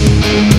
Thank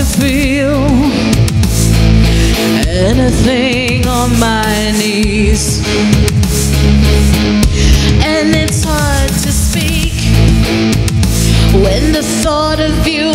To feel anything on my knees. And it's hard to speak when the thought of you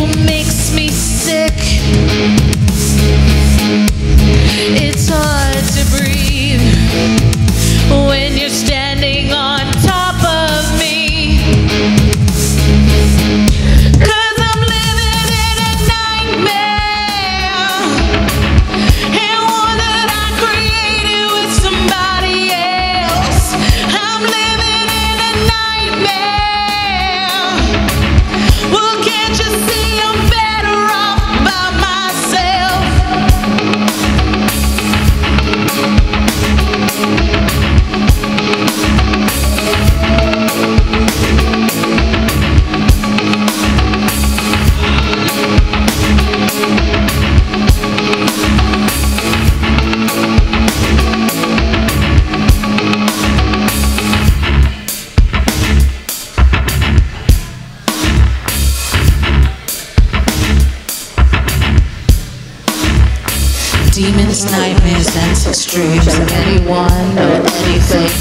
Demons, nightmares, and extremes of anyone or anything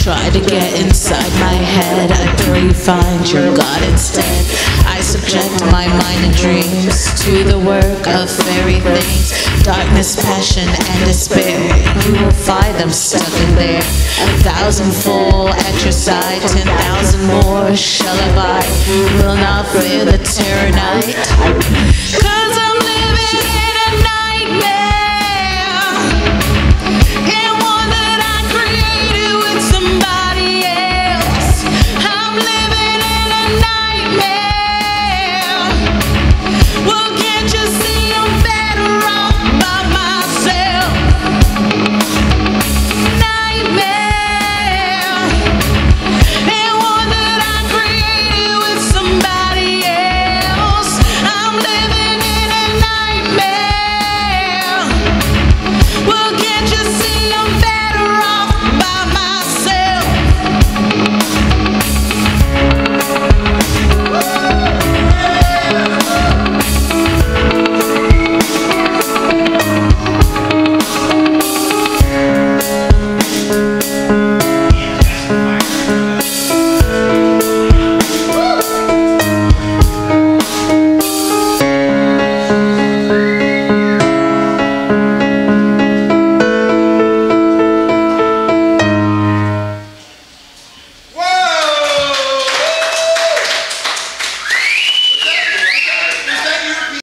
try to get inside my head. I pray you find your God instead. I subject my mind and dreams to the work of fairy things, darkness, passion, and despair. You will find them stuck in there. A thousand fall at your side, ten thousand more shall abide. Will not fear the terror night.